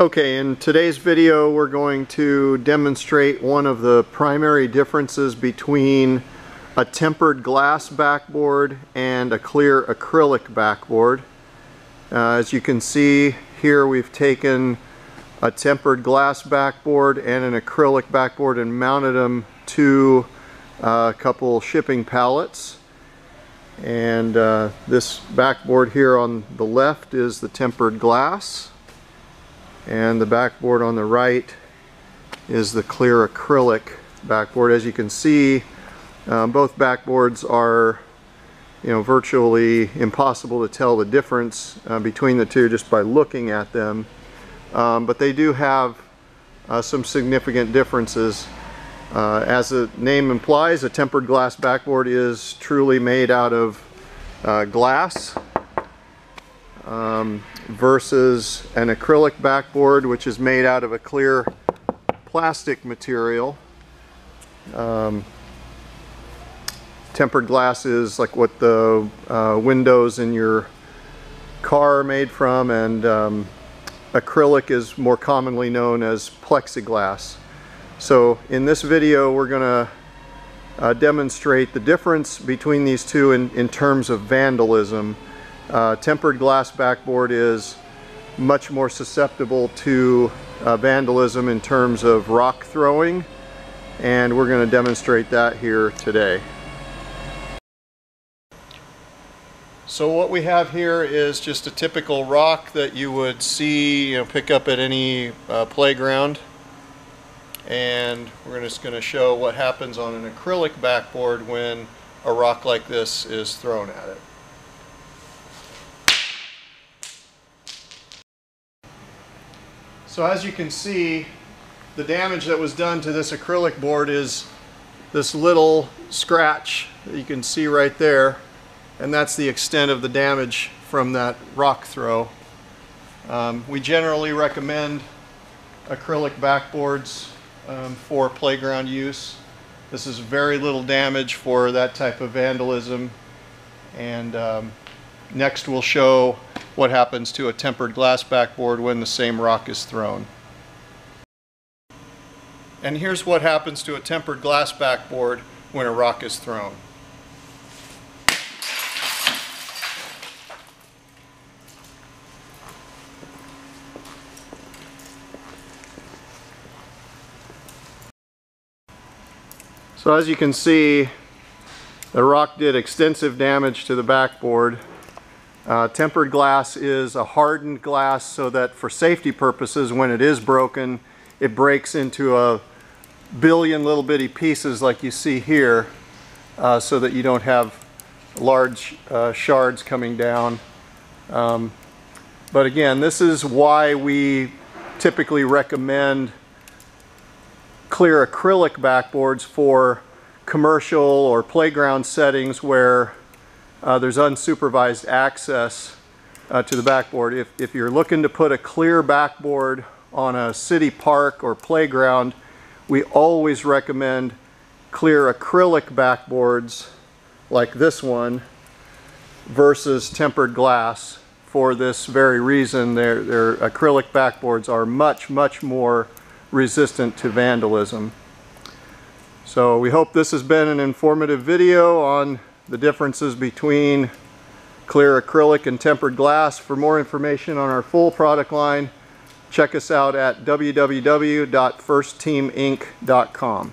Okay, in today's video we're going to demonstrate one of the primary differences between a tempered glass backboard and a clear acrylic backboard. Uh, as you can see here we've taken a tempered glass backboard and an acrylic backboard and mounted them to a couple shipping pallets. And uh, this backboard here on the left is the tempered glass and the backboard on the right is the clear acrylic backboard. As you can see, um, both backboards are you know virtually impossible to tell the difference uh, between the two just by looking at them. Um, but they do have uh, some significant differences. Uh, as the name implies, a tempered glass backboard is truly made out of uh, glass. Um, versus an acrylic backboard which is made out of a clear plastic material. Um, tempered glass is like what the uh, windows in your car are made from and um, acrylic is more commonly known as plexiglass. So in this video we're going to uh, demonstrate the difference between these two in, in terms of vandalism. Uh, tempered glass backboard is much more susceptible to uh, vandalism in terms of rock throwing and we're going to demonstrate that here today. So what we have here is just a typical rock that you would see, you know, pick up at any uh, playground. And we're just going to show what happens on an acrylic backboard when a rock like this is thrown at it. So as you can see, the damage that was done to this acrylic board is this little scratch that you can see right there. And that's the extent of the damage from that rock throw. Um, we generally recommend acrylic backboards um, for playground use. This is very little damage for that type of vandalism. And um, next we'll show what happens to a tempered glass backboard when the same rock is thrown. And here's what happens to a tempered glass backboard when a rock is thrown. So as you can see, the rock did extensive damage to the backboard uh, tempered glass is a hardened glass so that for safety purposes, when it is broken, it breaks into a billion little bitty pieces like you see here uh, so that you don't have large uh, shards coming down. Um, but again, this is why we typically recommend clear acrylic backboards for commercial or playground settings where uh, there's unsupervised access uh, to the backboard. If, if you're looking to put a clear backboard on a city park or playground, we always recommend clear acrylic backboards like this one versus tempered glass for this very reason. Their, their acrylic backboards are much, much more resistant to vandalism. So we hope this has been an informative video on the differences between clear acrylic and tempered glass. For more information on our full product line, check us out at www.firstteaminc.com.